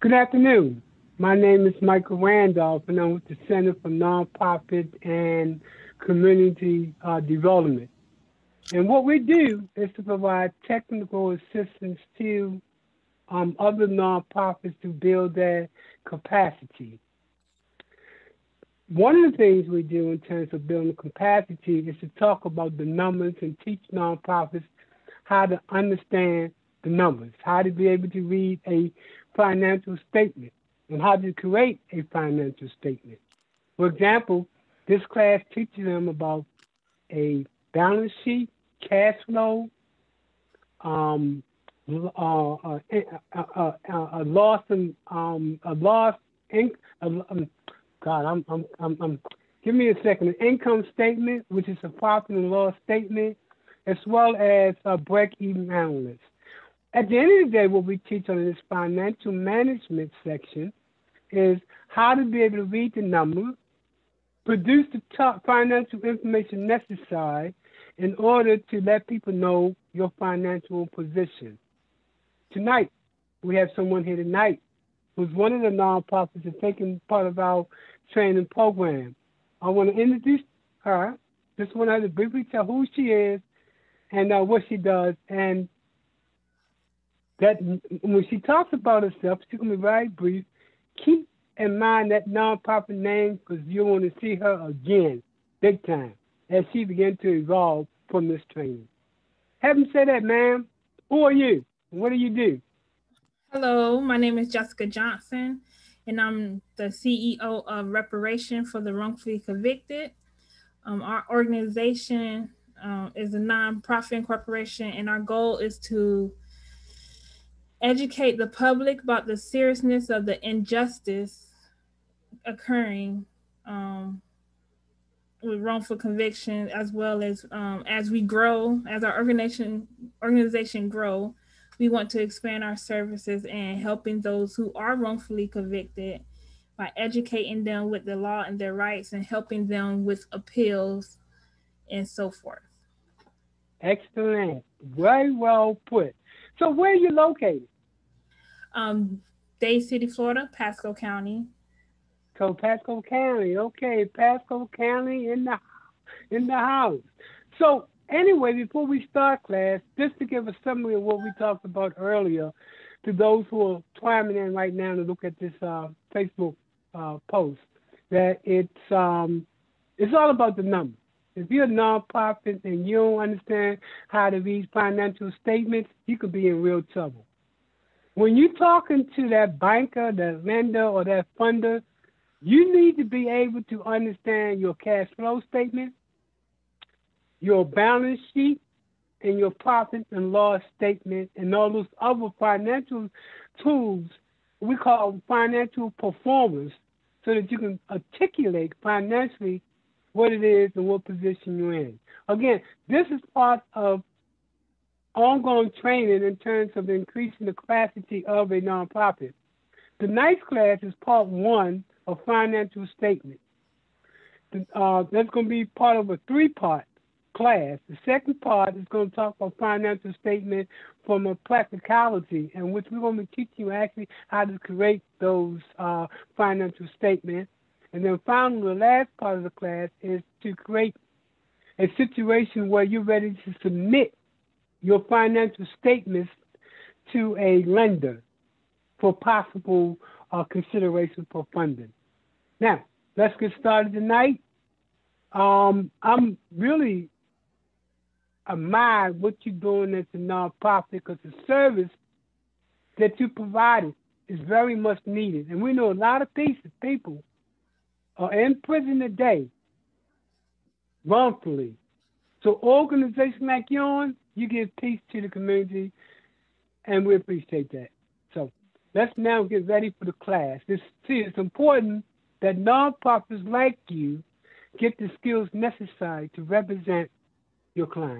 Good afternoon. My name is Michael Randolph, and I'm with the Center for Nonprofit and Community uh, Development. And what we do is to provide technical assistance to um, other nonprofits to build their capacity. One of the things we do in terms of building capacity is to talk about the numbers and teach nonprofits how to understand the numbers, how to be able to read a financial statement, and how to create a financial statement. For example, this class teaches them about a balance sheet, cash flow, um, uh, uh, uh, a loss and um, a loss. In, um, God, I'm, I'm, I'm, I'm, give me a second. An income statement, which is a profit and loss statement, as well as a break-even analysis. At the end of the day, what we teach on this financial management section is how to be able to read the numbers, produce the top financial information necessary in order to let people know your financial position. Tonight, we have someone here tonight who's one of the nonprofits and taking part of our training program. I want to introduce her. Just want her to briefly tell who she is and uh, what she does. And that when she talks about herself, she's to be very brief. Keep in mind that nonprofit name because you want to see her again, big time, as she begins to evolve from this training. Having said that, ma'am, who are you? What do you do? Hello, my name is Jessica Johnson, and I'm the CEO of Reparation for the Wrongfully Convicted. Um, our organization uh, is a nonprofit corporation, and our goal is to educate the public about the seriousness of the injustice occurring um, with wrongful conviction, as well as um, as we grow, as our organization organization grow, we want to expand our services and helping those who are wrongfully convicted by educating them with the law and their rights and helping them with appeals and so forth. Excellent. Very well put. So where are you located? Um, Dade City, Florida, Pasco County. So Pasco County, okay, Pasco County in the in the house. So anyway, before we start class, just to give a summary of what we talked about earlier, to those who are climbing in right now to look at this uh, Facebook uh, post, that it's um, it's all about the numbers. If you're a nonprofit and you don't understand how to read financial statements, you could be in real trouble. When you're talking to that banker, that lender, or that funder, you need to be able to understand your cash flow statement, your balance sheet, and your profit and loss statement, and all those other financial tools we call financial performance, so that you can articulate financially what it is and what position you're in. Again, this is part of ongoing training in terms of increasing the capacity of a nonprofit. The next class is part one of financial statement. Uh, that's going to be part of a three part class. The second part is going to talk about financial statement from a practicality, in which we're going to teach you actually how to create those uh, financial statements. And then finally, the last part of the class is to create a situation where you're ready to submit your financial statements to a lender for possible uh, consideration for funding. Now, let's get started tonight. Um, I'm really admire what you're doing as a nonprofit because the service that you provided is very much needed. And we know a lot of pieces, people are in prison today wrongfully. So organizations like yours, you give peace to the community, and we appreciate that. So let's now get ready for the class. This see, it's important that nonprofits like you get the skills necessary to represent your client.